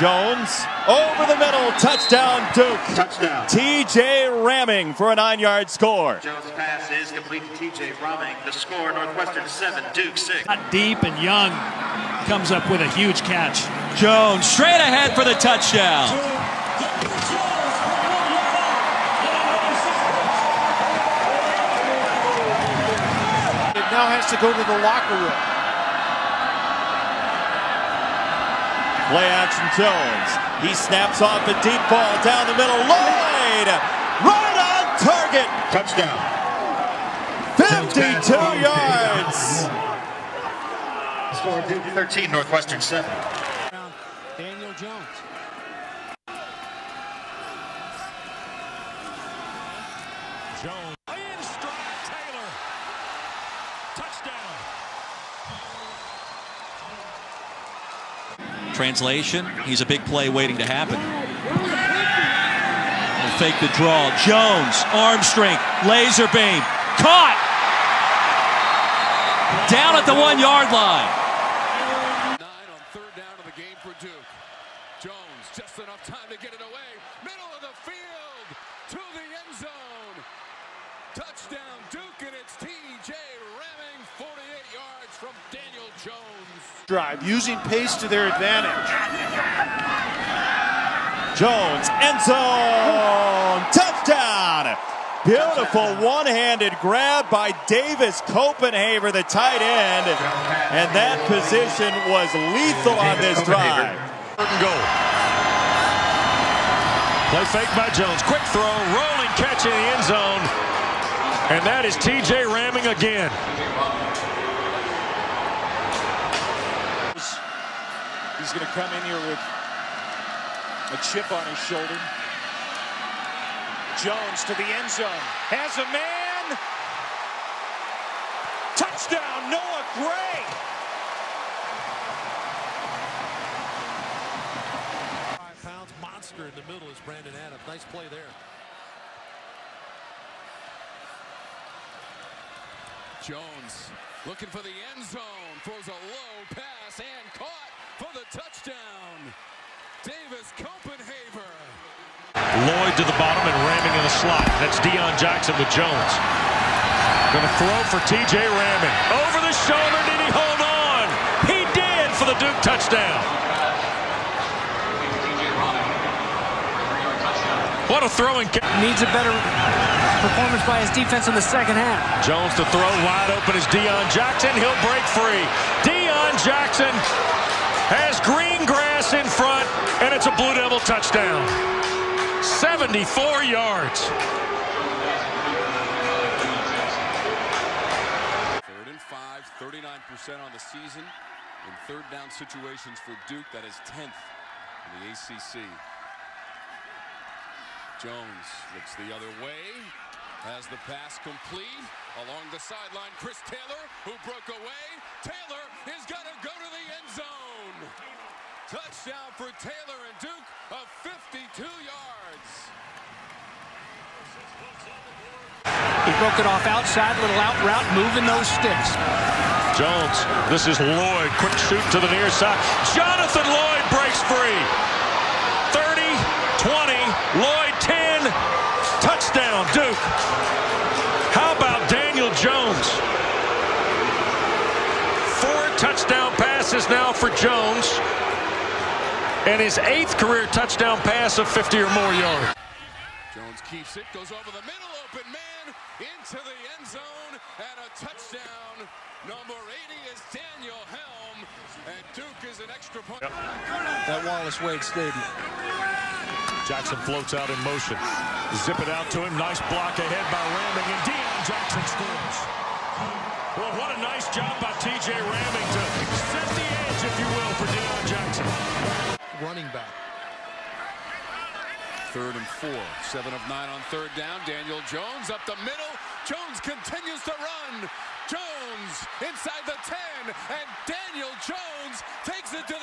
Jones over the middle, touchdown Duke. Touchdown. TJ Rahming for a nine-yard score. Jones' pass is complete to TJ Rahming. The score, Northwestern 7, Duke 6. Not Deep and Young comes up with a huge catch. Jones straight ahead for the touchdown. It now has to go to the locker room. Play action Jones. He snaps off the deep ball down the middle. Lloyd right on target. Touchdown. 52 yards. Score, 13, Northwestern 7. Daniel Jones. Jones. In stride, Taylor. Touchdown. Translation, he's a big play waiting to happen. Fake the draw. Jones, arm strength, laser beam, caught! Down at the one yard line. Nine on third down of the game for Duke. Jones, just enough time to get it away. Middle of the field to the end zone. Touchdown Duke, and it's TJ Rahming 48 yards from Daniel Jones. Drive using pace to their advantage. Jones, end zone, touchdown. Beautiful one-handed grab by Davis Koppenhaver, the tight end. And that position was lethal on this drive. Goal. Play fake by Jones. Quick throw, rolling catch in the end zone. And that is TJ Rahming again. He's going to come in here with a chip on his shoulder. Jones to the end zone. Has a man. Touchdown, Noah Gray. Five pounds monster in the middle is Brandon Adams. Nice play there. Jones looking for the end zone. Throws a low pass and caught for the touchdown. Davis Koppenhaver. Lloyd to the bottom and Rahming in the slot. That's Deon Jackson with Jones. Going to throw for TJ Rahming. Over the shoulder. Did he hold on? He did for the Duke touchdown. What a throwing catch. needs a better performance by his defense in the second half. Jones to throw wide open is Deon Jackson. He'll break free. Deon Jackson has green grass in front, and it's a Blue Devil touchdown. 74 yards. Third and five, 39% on the season. In third down situations for Duke, that is 10th in the ACC. Jones looks the other way. Has the pass complete. Along the sideline, Chris Taylor, who broke away. Taylor is going to go to the end zone. Touchdown for Taylor and Duke of 52 yards. He broke it off outside, little out route, moving those sticks. Jones, this is Lloyd. Quick shoot to the near side. Johnathan Lloyd breaks free. 30, 20, Lloyd 10. Touchdown, Duke. How about Daniel Jones? Four touchdown passes now for Jones. And his eighth career touchdown pass of 50 or more yards. Jones keeps it, goes over the middle, open man, into the end zone, and a touchdown. Number 80 is Daniel Helm, and Duke is an extra point. That Wallace Wade Stadium. Jackson floats out in motion. Zip it out to him. Nice block ahead by Rahming, and Deon Jackson scores. Well, what a nice job by T.J. Rahming back. Third and four, seven of nine on third down. Daniel Jones up the middle. Jones continues to run. Jones inside the 10, and Daniel Jones takes it to